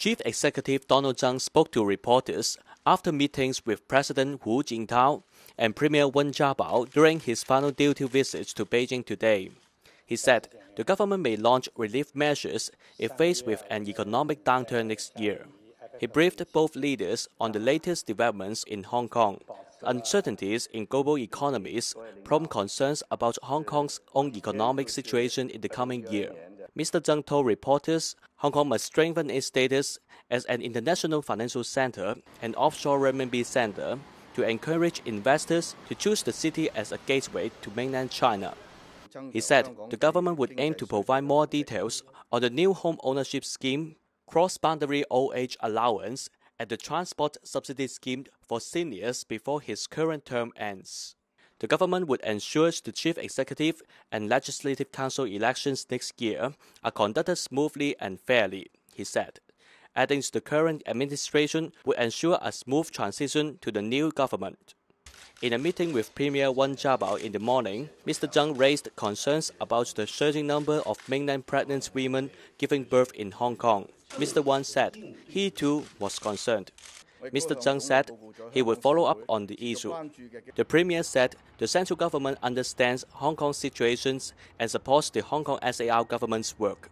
Chief Executive Donald Tsang spoke to reporters after meetings with President Hu Jintao and Premier Wen Jiabao during his final duty visit to Beijing today. He said the government may launch relief measures if faced with an economic downturn next year. He briefed both leaders on the latest developments in Hong Kong, uncertainties in global economies, prompt concerns about Hong Kong's own economic situation in the coming year. Mr. Tsang told reporters Hong Kong must strengthen its status as an international financial center and offshore renminbi center to encourage investors to choose the city as a gateway to mainland China. He said the government would aim to provide more details on the new home ownership scheme, cross boundary age allowance, and the transport subsidy scheme for seniors before his current term ends. The government would ensure the chief executive and legislative council elections next year are conducted smoothly and fairly, he said. Adding the current administration would ensure a smooth transition to the new government. In a meeting with Premier Wen Jiabao in the morning, Mr. Tsang raised concerns about the surging number of mainland pregnant women giving birth in Hong Kong. Mr. Wen said he too was concerned. Mr. Tsang said he would follow up on the issue. The Premier said the central government understands Hong Kong's situations and supports the Hong Kong SAR government's work.